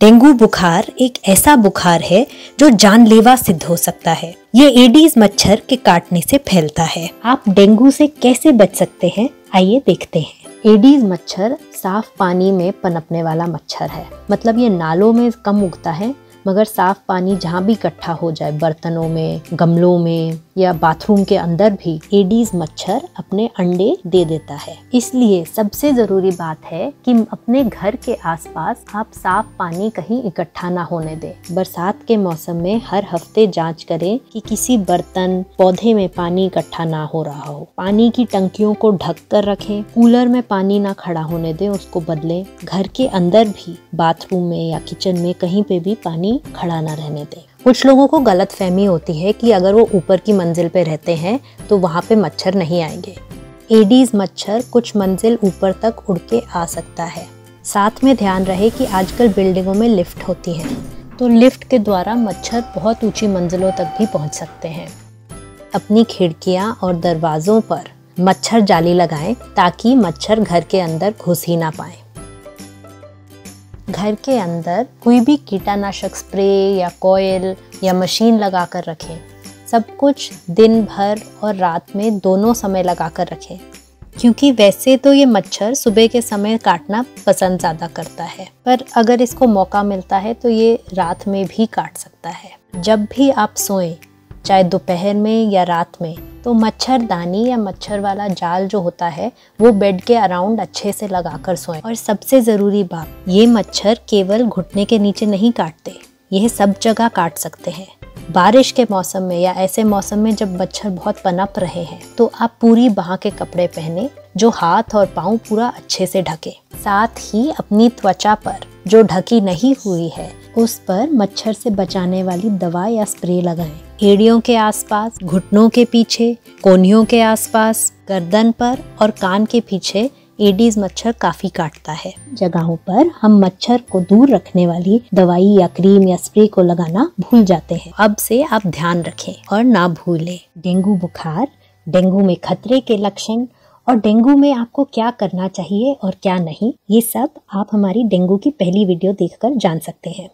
Dengue बुखार एक ऐसा बुखार है जो जानलेवा सिद्ध हो सकता है। ये एडीज मच्छर के काटने से फैलता है। आप डेंगू से कैसे बच सकते हैं? आइए देखते हैं। एडीज मच्छर साफ़ पानी में पनपने वाला मच्छर है। मतलब ये नालों में कम उगता है मगर साफ़ पानी जहाँ भी इकट्ठा हो जाए, बर्तनों में, गमलों में या बाथरूम के अंदर भी एडीज मच्छर अपने अंडे दे देता है। इसलिए सबसे ज़रूरी बात है कि अपने घर के आसपास आप साफ़ पानी कहीं इकट्ठा ना होने दें। बरसात के मौसम में हर हफ़्ते जाँच करें कि किसी बर्तन, पौधे में पानी इकट्ठा ना हो रहा हो। पानी की टंकियों को ढक कर रखें। कूलर में पानी ना खड़ा होने दें, उसको बदलें। घर के अंदर भी, बाथरूम में या किचन में कहीं पे भी पानी खड़ा ना रहने दें। कुछ लोगों को गलत फहमी होती है कि अगर वो ऊपर की मंजिल पे रहते हैं तो वहाँ पे मच्छर नहीं आएँगे। एडीज मच्छर कुछ मंजिल ऊपर तक उड़ के आ सकता है। साथ में ध्यान रहे कि आजकल बिल्डिंगों में लिफ्ट होती हैं तो लिफ्ट के द्वारा मच्छर बहुत ऊँची मंजिलों तक भी पहुँच सकते हैं। अपनी खिड़कियाँ और दरवाज़ों पर मच्छर जाली लगाएँ ताकि मच्छर घर के अंदर घुस ही ना पाए। घर के अंदर कोई भी कीटानाशक स्प्रे या कोयल या मशीन लगा कर रखें। सब कुछ दिन भर और रात में दोनों समय लगा कर रखें, क्योंकि वैसे तो ये मच्छर सुबह के समय काटना पसंद ज़्यादा करता है, पर अगर इसको मौका मिलता है तो ये रात में भी काट सकता है। जब भी आप सोएँ, चाहे दोपहर में या रात में तो मच्छरदानी या मच्छर वाला जाल जो होता है, वो बेड के अराउंड अच्छे से लगा कर सोएँ। और सबसे ज़रूरी बात, ये मच्छर केवल घुटने के नीचे नहीं काटते, यह सब जगह काट सकते हैं। बारिश के मौसम में या ऐसे मौसम में जब मच्छर बहुत पनप रहे हैं तो आप पूरी बाह के कपड़े पहने, जो हाथ और पाँव पूरा अच्छे से ढके। साथ ही अपनी त्वचा पर, जो ढकी नहीं हुई है उस पर मच्छर से बचाने वाली दवा या स्प्रे लगाएँ। एड़ियों के आसपास, घुटनों के पीछे, कोनियों के आसपास, गर्दन पर और कान के पीछे एडीज मच्छर काफ़ी काटता है। जगहों पर हम मच्छर को दूर रखने वाली दवाई या क्रीम या स्प्रे को लगाना भूल जाते हैं। अब से आप ध्यान रखें और ना भूलें। डेंगू बुखार, डेंगू में खतरे के लक्षण और डेंगू में आपको क्या करना चाहिए और क्या नहीं, ये सब आप हमारी डेंगू की पहली वीडियो देखकर जान सकते हैं।